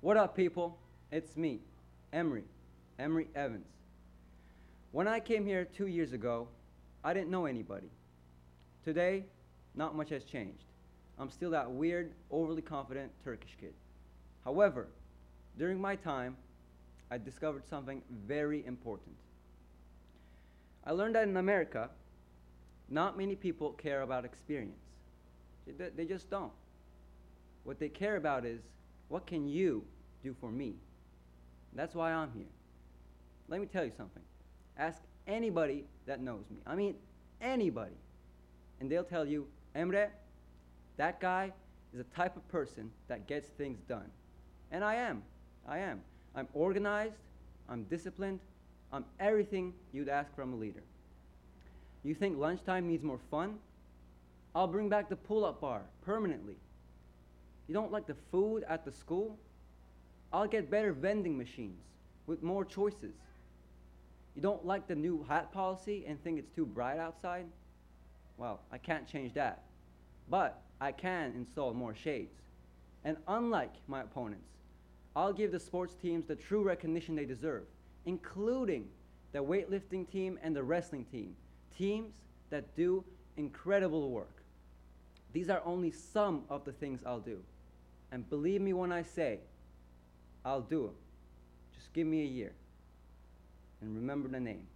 What up, people? It's me, Emre, Emre Evans. When I came here two years ago, I didn't know anybody. Today, not much has changed. I'm still that weird, overly confident Turkish kid. However, during my time, I discovered something very important. I learned that in America, not many people care about experience. They, they just don't. What they care about is what can you do for me? That's why I'm here. Let me tell you something. Ask anybody that knows me. I mean, anybody. And they'll tell you, Emre, that guy is a type of person that gets things done. And I am. I am. I'm organized, I'm disciplined, I'm everything you'd ask from a leader. You think lunchtime needs more fun? I'll bring back the pull up bar permanently. You don't like the food at the school? I'll get better vending machines with more choices. You don't like the new hat policy and think it's too bright outside? Well, I can't change that. But I can install more shades. And unlike my opponents, I'll give the sports teams the true recognition they deserve, including the weightlifting team and the wrestling team, teams that do incredible work. These are only some of the things I'll do. And believe me when I say, I'll do them. Just give me a year. And remember the name